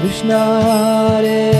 Krishna, Hare